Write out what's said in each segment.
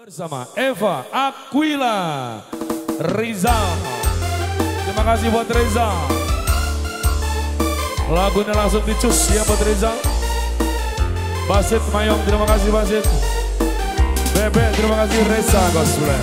bersama Eva Aquila Rizal. Terima kasih buat Rizal. Lagunya langsung dicus ya buat Rizal. Basit Mayong, terima kasih Basit. Bebe, terima kasih Reza Gosler.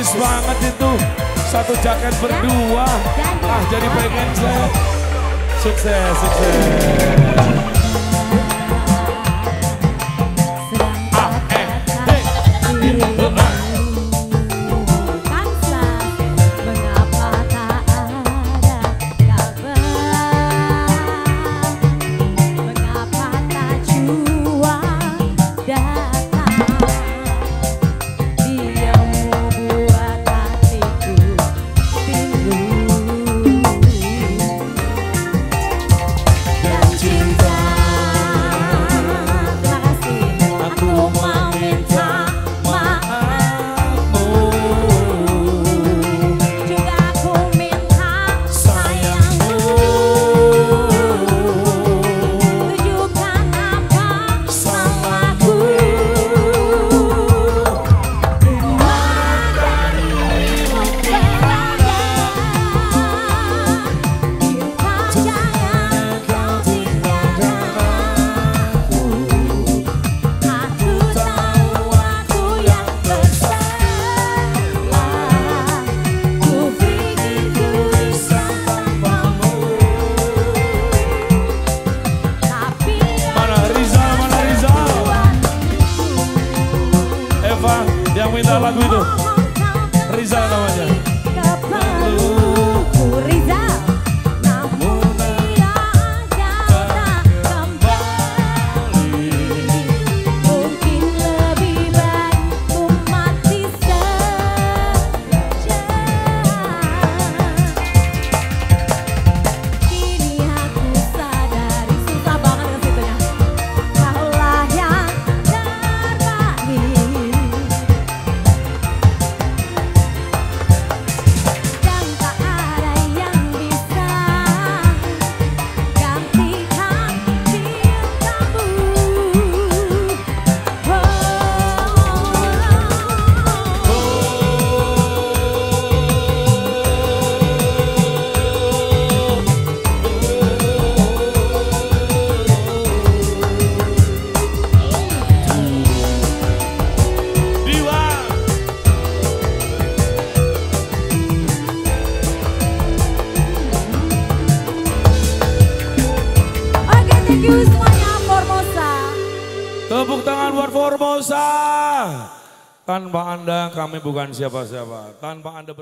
Romantis banget itu. Satu jaket berdua. Ah jadi pengen saya Sukses, sukses. Ah, eh, hey. Iya. Lagoinha, Lagoinha. usah. Tanpa Anda kami bukan siapa-siapa. Tanpa Anda ber